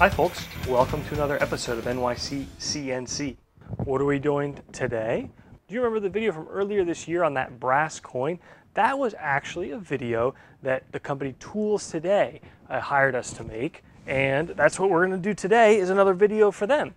Hi, folks. Welcome to another episode of NYC CNC. What are we doing today? Do you remember the video from earlier this year on that brass coin? That was actually a video that the company Tools Today uh, hired us to make, and that's what we're going to do today is another video for them.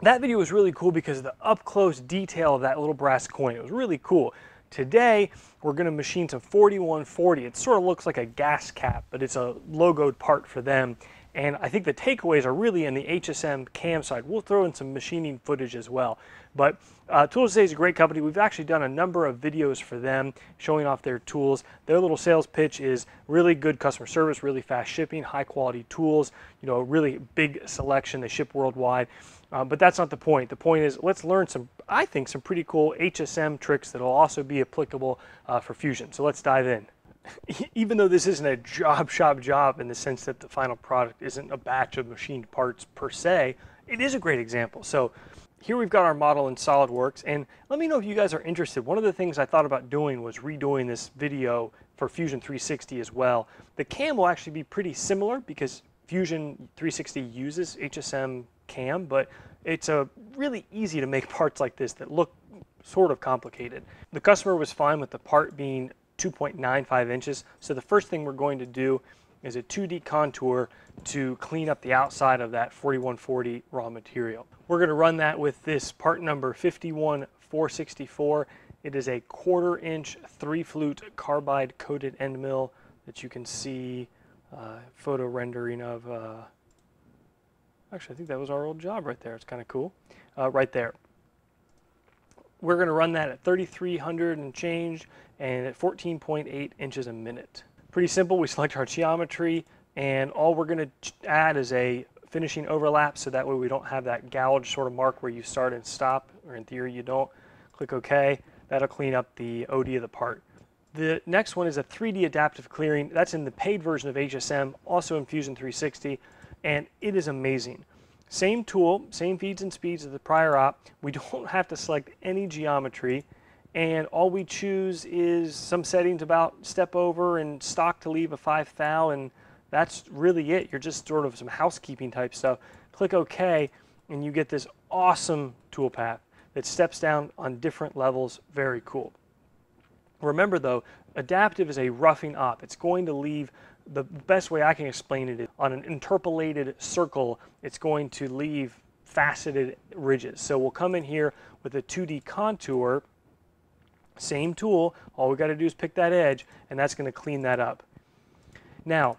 That video was really cool because of the up close detail of that little brass coin. It was really cool. Today, we're going to machine some 4140. It sort of looks like a gas cap, but it's a logoed part for them. And I think the takeaways are really in the HSM cam side. We'll throw in some machining footage as well. But uh, Tools Today is a great company. We've actually done a number of videos for them showing off their tools. Their little sales pitch is really good customer service, really fast shipping, high quality tools, you know, really big selection. They ship worldwide. Uh, but that's not the point. The point is let's learn some, I think, some pretty cool HSM tricks that will also be applicable uh, for Fusion. So let's dive in. Even though this isn't a job shop job in the sense that the final product isn't a batch of machined parts per se, it is a great example. So here we've got our model in SolidWorks and let me know if you guys are interested. One of the things I thought about doing was redoing this video for Fusion 360 as well. The cam will actually be pretty similar because Fusion 360 uses HSM cam, but it's a really easy to make parts like this that look sort of complicated. The customer was fine with the part being 2.95 inches. So the first thing we're going to do is a 2D contour to clean up the outside of that 4140 raw material. We're going to run that with this part number 51464. It is a quarter inch three flute carbide coated end mill that you can see uh, photo rendering of uh, Actually, I think that was our old job right there. It's kind of cool. Uh, right there. We're going to run that at 3,300 and change and at 14.8 inches a minute. Pretty simple. We select our geometry and all we're going to add is a finishing overlap so that way we don't have that gouge sort of mark where you start and stop, or in theory you don't. Click OK. That'll clean up the OD of the part. The next one is a 3D adaptive clearing. That's in the paid version of HSM, also in Fusion 360 and it is amazing. Same tool, same feeds and speeds as the prior op. We don't have to select any geometry and all we choose is some settings about step over and stock to leave a 5 thou and that's really it. You're just sort of some housekeeping type stuff. Click OK and you get this awesome toolpath that steps down on different levels. Very cool. Remember though, adaptive is a roughing op. It's going to leave the best way I can explain it is on an interpolated circle, it's going to leave faceted ridges. So we'll come in here with a 2D contour, same tool, all we got to do is pick that edge, and that's going to clean that up. Now,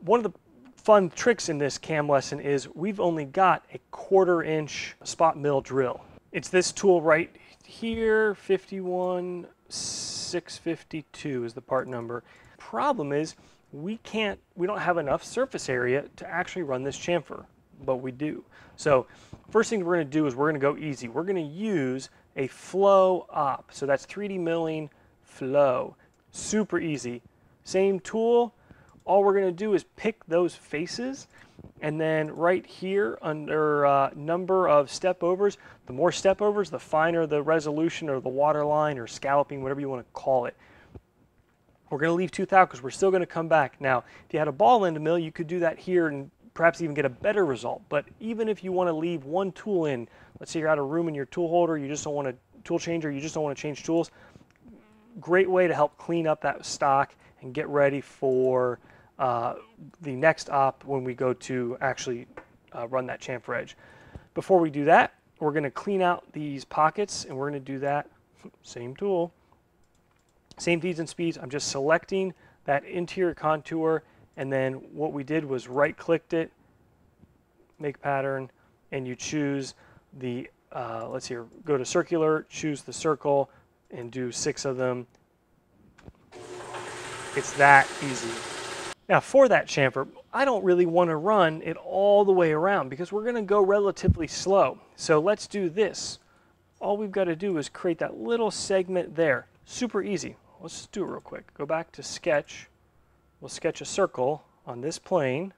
one of the fun tricks in this cam lesson is we've only got a quarter inch spot mill drill. It's this tool right here, 51652 is the part number. Problem is, we can't, we don't have enough surface area to actually run this chamfer, but we do. So first thing we're gonna do is we're gonna go easy. We're gonna use a flow op. So that's 3D milling flow, super easy. Same tool, all we're gonna do is pick those faces and then right here under uh, number of step overs, the more step overs, the finer the resolution or the water line or scalloping, whatever you want to call it. We're going to leave tooth out because we're still going to come back. Now, if you had a ball end mill, you could do that here and perhaps even get a better result. But even if you want to leave one tool in, let's say you're out of room in your tool holder, you just don't want a tool changer, you just don't want to change tools, great way to help clean up that stock and get ready for uh, the next op when we go to actually uh, run that chamfer edge. Before we do that, we're going to clean out these pockets and we're going to do that, same tool, same feeds and speeds, I'm just selecting that interior contour and then what we did was right clicked it, make pattern, and you choose the, uh, let's see here, go to circular, choose the circle, and do six of them. It's that easy. Now for that chamfer, I don't really want to run it all the way around because we're going to go relatively slow. So let's do this. All we've got to do is create that little segment there. Super easy. Let's just do it real quick. Go back to sketch. We'll sketch a circle on this plane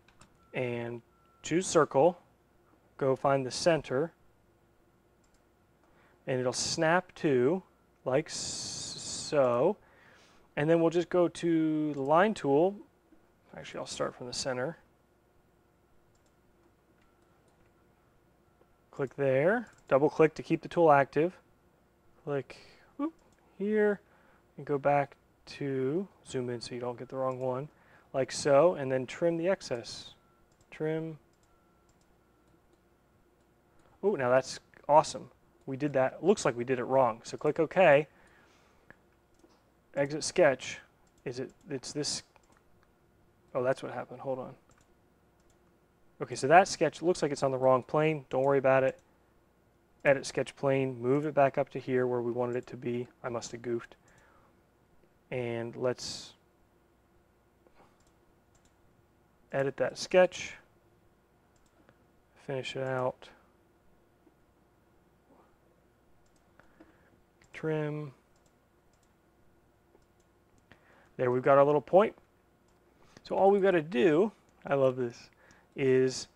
and choose circle. Go find the center. And it'll snap to like so. And then we'll just go to the line tool. Actually, I'll start from the center. Click there, double click to keep the tool active. Click whoop, here and go back to, zoom in so you don't get the wrong one, like so, and then trim the excess. Trim. Oh, now that's awesome. We did that, looks like we did it wrong. So click OK. Exit sketch. Is it, it's this, oh, that's what happened, hold on. Okay, so that sketch looks like it's on the wrong plane. Don't worry about it. Edit sketch plane, move it back up to here where we wanted it to be. I must have goofed. And let's edit that sketch, finish it out, trim. There we've got our little point. So all we've got to do, I love this, is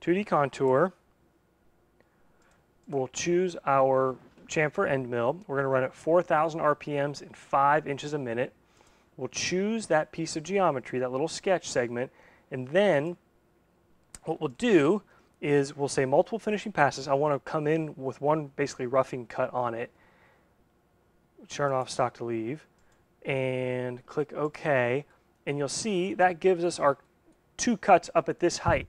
2D contour. We'll choose our chamfer end mill. We're going to run at 4,000 RPMs in 5 inches a minute. We'll choose that piece of geometry, that little sketch segment, and then what we'll do is we'll say multiple finishing passes. I want to come in with one basically roughing cut on it, turn off stock to leave, and click OK. And you'll see that gives us our two cuts up at this height.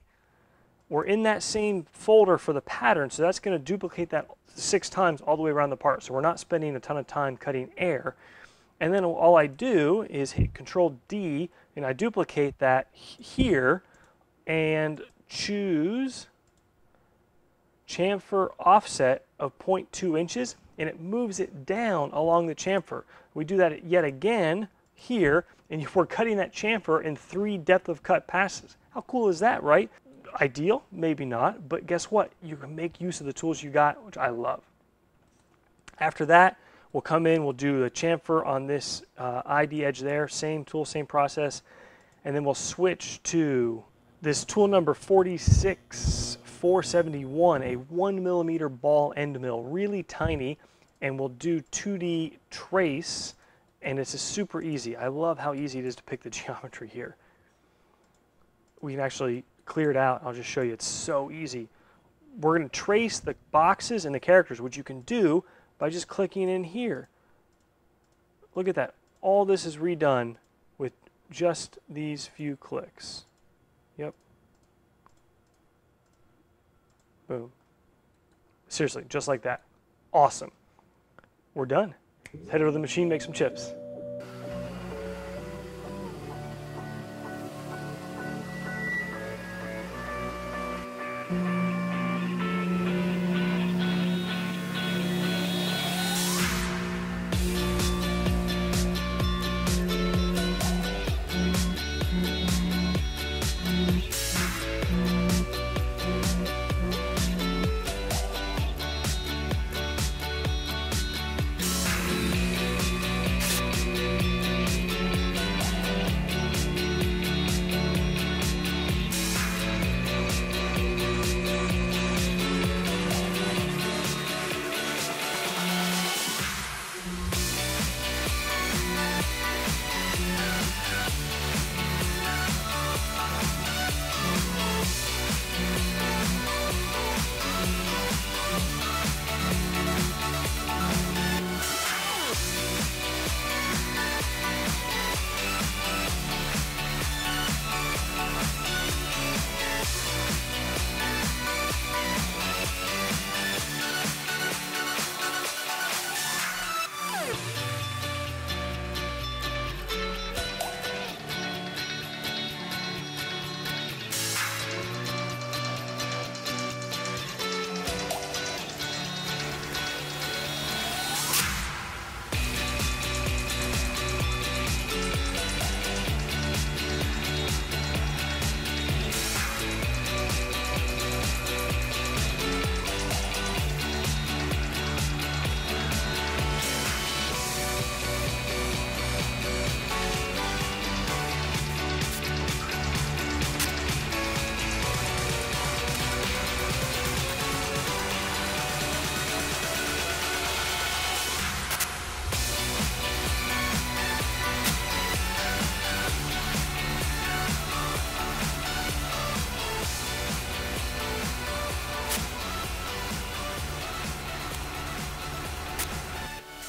We're in that same folder for the pattern, so that's going to duplicate that six times all the way around the part. So we're not spending a ton of time cutting air. And then all I do is hit Control D and I duplicate that here and choose chamfer offset of 0.2 inches and it moves it down along the chamfer. We do that yet again here and we're cutting that chamfer in three depth of cut passes. How cool is that, right? Ideal? Maybe not, but guess what? You can make use of the tools you got, which I love. After that, we'll come in, we'll do the chamfer on this uh, ID edge there, same tool, same process, and then we'll switch to this tool number 46471, a one millimeter ball end mill, really tiny, and we'll do 2D trace, and it's super easy. I love how easy it is to pick the geometry here. We can actually clear it out. I'll just show you. It's so easy. We're going to trace the boxes and the characters, which you can do by just clicking in here. Look at that. All this is redone with just these few clicks. Yep. Boom. Seriously, just like that. Awesome. We're done. Let's head over to the machine, make some chips.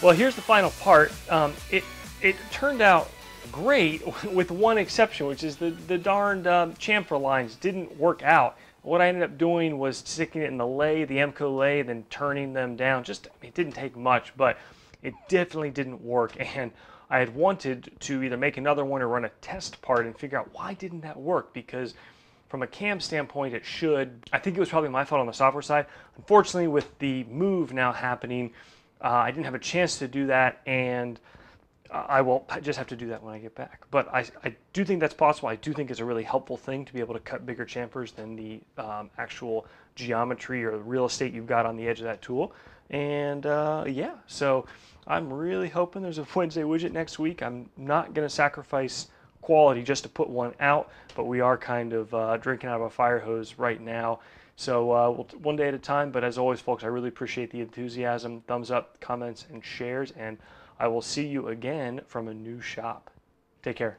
Well, here's the final part. Um, it it turned out great with one exception, which is the the darned um, chamfer lines didn't work out. What I ended up doing was sticking it in the lathe, the Emco and then turning them down. Just it didn't take much, but it definitely didn't work. And I had wanted to either make another one or run a test part and figure out why didn't that work because from a cam standpoint it should. I think it was probably my fault on the software side. Unfortunately with the move now happening uh, I didn't have a chance to do that and I will just have to do that when I get back. But I, I do think that's possible. I do think it's a really helpful thing to be able to cut bigger chamfers than the um, actual geometry or the real estate you've got on the edge of that tool. And uh, yeah, so I'm really hoping there's a Wednesday widget next week. I'm not going to sacrifice quality just to put one out, but we are kind of uh, drinking out of a fire hose right now. So uh, we'll one day at a time. But as always, folks, I really appreciate the enthusiasm, thumbs up, comments, and shares. And I will see you again from a new shop. Take care.